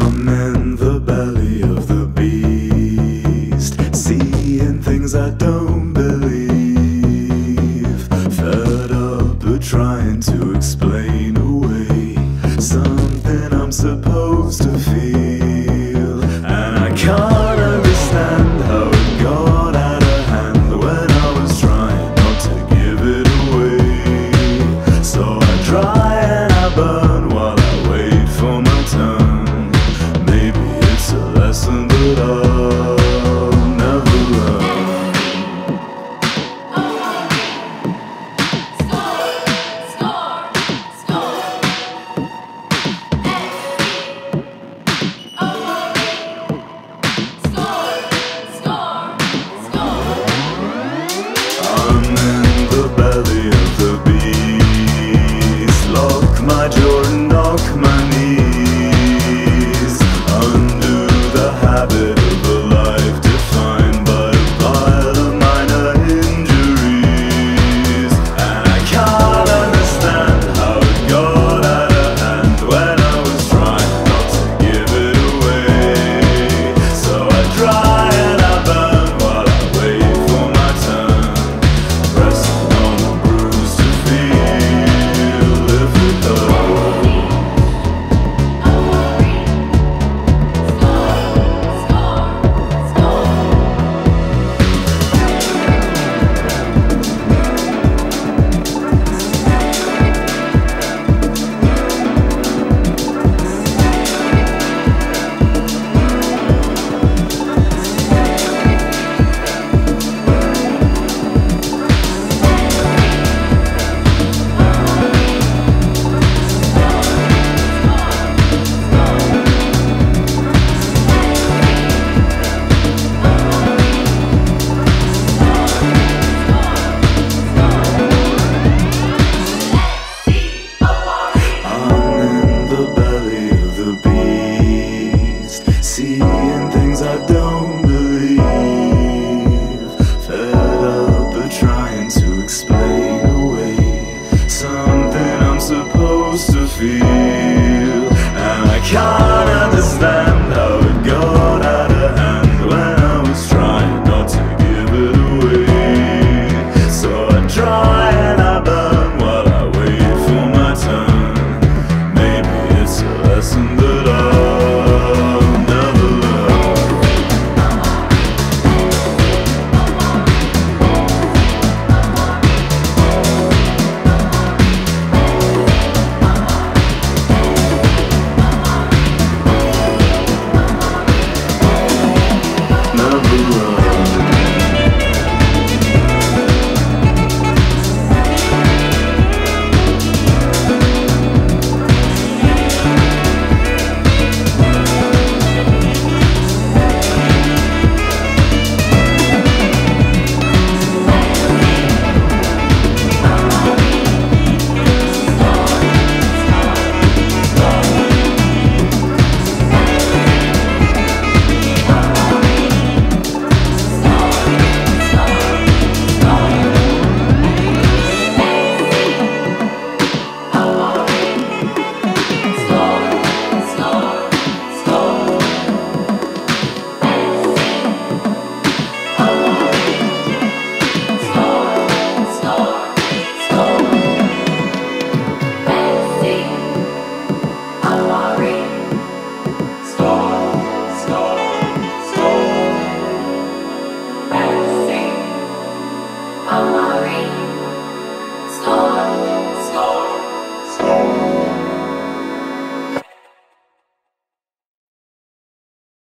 I'm in the belly of the beast, seeing things I don't believe. Fed up but trying to explain away something I'm supposed to feel, and I can't understand how it got out of hand when I was trying not to give it away. So I try and I burn. the don't believe. Fed up trying to explain away Something I'm supposed to feel. And I can't understand how it got out of hand When I was trying not to give it away. So I try and I burn while I wait for my turn. Maybe it's a lesson